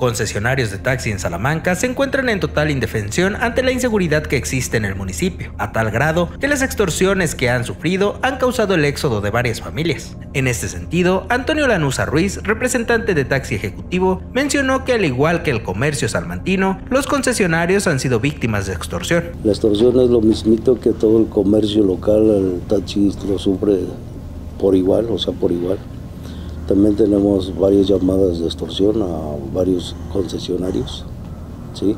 Concesionarios de taxi en Salamanca se encuentran en total indefensión ante la inseguridad que existe en el municipio, a tal grado que las extorsiones que han sufrido han causado el éxodo de varias familias. En este sentido, Antonio Lanusa Ruiz, representante de Taxi Ejecutivo, mencionó que al igual que el comercio salmantino, los concesionarios han sido víctimas de extorsión. La extorsión es lo mismito que todo el comercio local, el taxi lo sufre por igual, o sea, por igual. También tenemos varias llamadas de extorsión a varios concesionarios, ¿sí?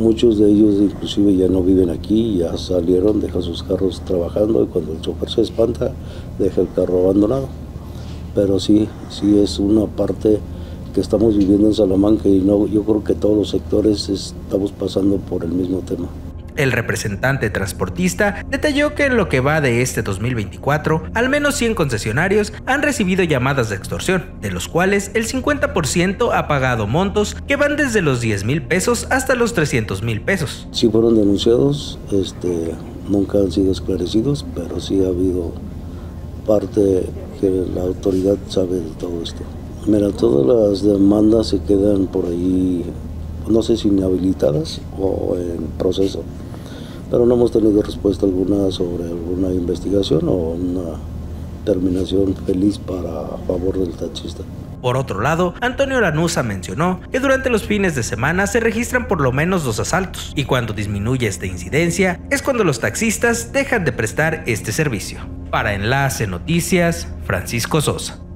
Muchos de ellos inclusive ya no viven aquí, ya salieron, dejan sus carros trabajando y cuando el chofer se espanta, deja el carro abandonado. Pero sí, sí es una parte que estamos viviendo en Salamanca y no, yo creo que todos los sectores estamos pasando por el mismo tema. El representante transportista detalló que en lo que va de este 2024, al menos 100 concesionarios han recibido llamadas de extorsión, de los cuales el 50% ha pagado montos que van desde los 10 mil pesos hasta los 300 mil pesos. Sí fueron denunciados, este, nunca han sido esclarecidos, pero sí ha habido parte que la autoridad sabe de todo esto. Mira, todas las demandas se quedan por ahí, no sé si inhabilitadas o en proceso pero no hemos tenido respuesta alguna sobre alguna investigación o una terminación feliz para favor del taxista. Por otro lado, Antonio Lanusa mencionó que durante los fines de semana se registran por lo menos dos asaltos, y cuando disminuye esta incidencia es cuando los taxistas dejan de prestar este servicio. Para Enlace Noticias, Francisco Sosa.